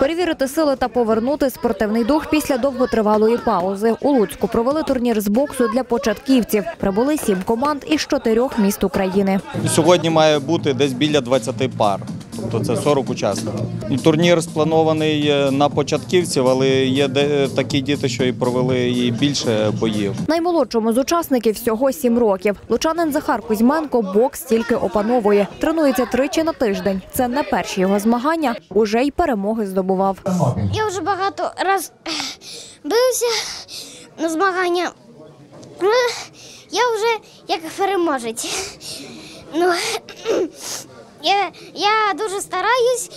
Перевірити сили та повернути спортивний дух після довготривалої паузи. У Луцьку провели турнір з боксу для початківців. Прибули сім команд із чотирьох міст України. Сьогодні має бути десь біля 20 пар, тобто це 40 учасників. Турнір спланований е, на початківців, але є де- такі діти, що і провели і більше боїв. Наймолодшому з учасників всього сім років. Лучанин Захар Кузьменко бокс тільки опановує. Тренується тричі на тиждень. Це не перші його змагання. Уже й перемоги здобував. Я вже багато раз бився на змагання. Ну, Я вже як переможець. Ну, я, я дуже стараюсь.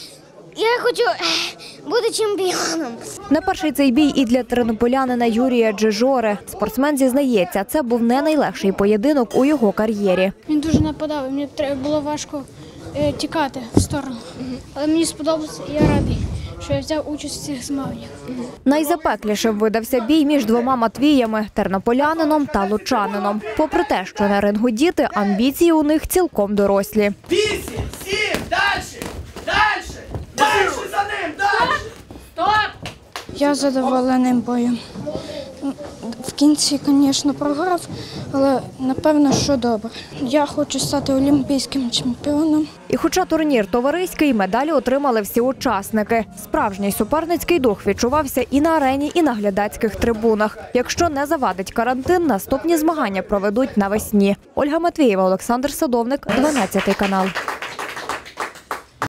Я хочу бути чемпіоном. Не перший цей бій і для тернополянина Юрія Джижори. Спортсмен зізнається, це був не найлегший поєдинок у його кар'єрі. Він дуже нападав, і мені треба було важко е, тікати в сторону. Але мені сподобалося, і я радий, що я взяв участь в цих змаганнях. Найзапеклішим видався бій між двома матвіями тернополянином та лучанином. Попри те, що на рингу діти, амбіції у них цілком дорослі. Я задоволений боєм. В кінці, звісно, програв, але напевно, що добре. Я хочу стати олімпійським чемпіоном. І хоча турнір товариський, медалі отримали всі учасники. Справжній суперницький дух відчувався і на арені, і на глядацьких трибунах. Якщо не завадить карантин, наступні змагання проведуть навесні. Ольга Матвієва, Олександр Садовник, 12 канал.